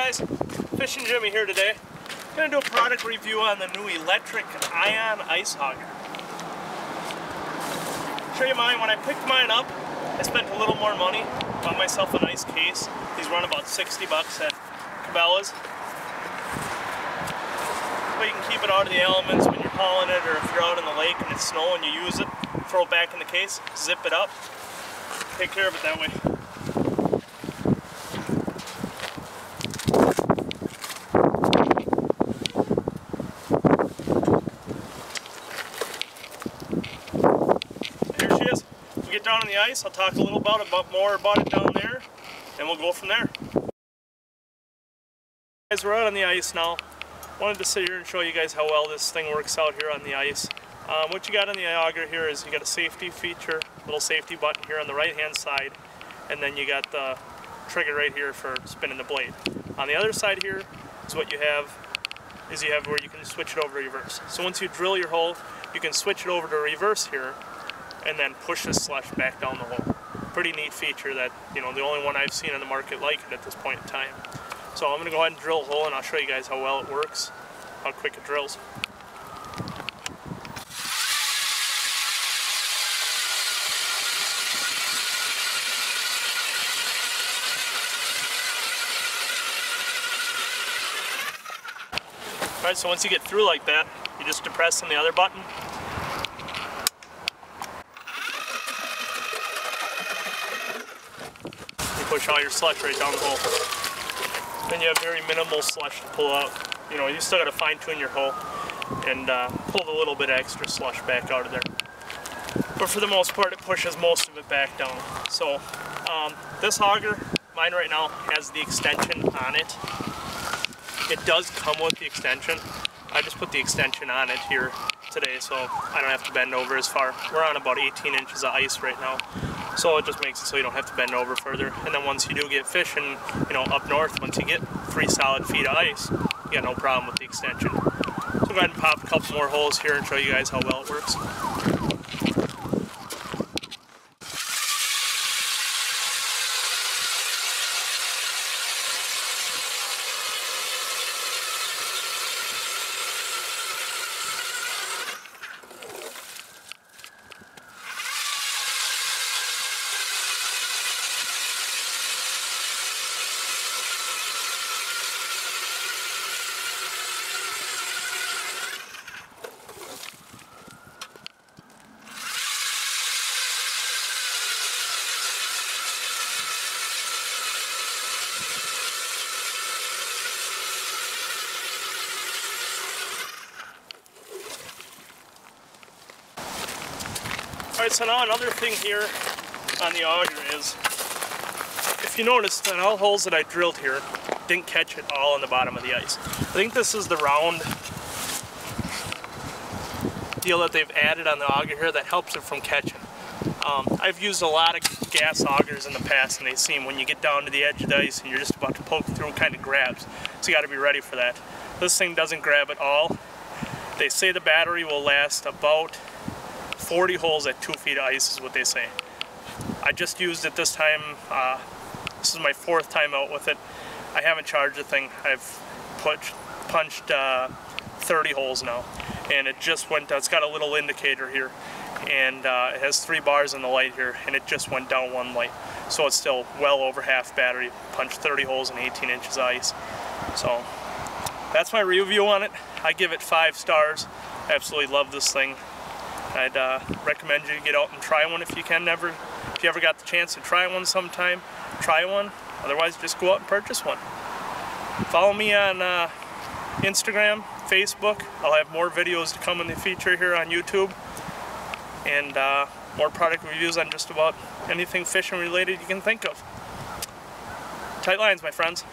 Fishing Jimmy here today. Gonna do a product review on the new electric ION ice auger. Show you mine. When I picked mine up, I spent a little more money. Bought myself a nice case. These run about 60 bucks at Cabela's. But you can keep it out of the elements when you're hauling it or if you're out in the lake and it's snowing, you use it, throw it back in the case, zip it up, take care of it that way. get down on the ice, I'll talk a little about, about more about it down there, and we'll go from there. Guys, we're out on the ice now. Wanted to sit here and show you guys how well this thing works out here on the ice. Um, what you got on the auger here is you got a safety feature, little safety button here on the right hand side, and then you got the trigger right here for spinning the blade. On the other side here is what you have is you have where you can switch it over to reverse. So once you drill your hole, you can switch it over to reverse here and then push the slush back down the hole. Pretty neat feature that, you know, the only one I've seen in the market like it at this point in time. So I'm going to go ahead and drill a hole and I'll show you guys how well it works, how quick it drills. Alright, so once you get through like that, you just depress on the other button push all your slush right down the hole. Then you have very minimal slush to pull out. You know, you still got to fine tune your hole and uh, pull the little bit extra slush back out of there. But for the most part, it pushes most of it back down. So um, this auger, mine right now, has the extension on it. It does come with the extension. I just put the extension on it here today so I don't have to bend over as far. We're on about 18 inches of ice right now. So it just makes it so you don't have to bend over further. And then once you do get fishing, you know, up north, once you get three solid feet of ice, you got no problem with the extension. So go ahead and pop a couple more holes here and show you guys how well it works. Alright, so now another thing here on the auger is, if you notice that all holes that I drilled here didn't catch it all on the bottom of the ice. I think this is the round deal that they've added on the auger here that helps it from catching. Um, I've used a lot of gas augers in the past and they seem when you get down to the edge of the ice and you're just about to poke through kind of grabs. So you got to be ready for that. This thing doesn't grab at all. They say the battery will last about 40 holes at two feet of ice is what they say. I just used it this time. Uh, this is my fourth time out with it. I haven't charged the thing. I've put, punched uh, 30 holes now. And it just went, it's got a little indicator here. And uh, it has three bars in the light here. And it just went down one light. So it's still well over half battery. Punched 30 holes in 18 inches ice. So that's my review on it. I give it five stars. Absolutely love this thing. I'd uh, recommend you get out and try one if you can. Never, if you ever got the chance to try one sometime, try one. Otherwise, just go out and purchase one. Follow me on uh, Instagram, Facebook. I'll have more videos to come in the future here on YouTube. And uh, more product reviews on just about anything fishing related you can think of. Tight lines, my friends.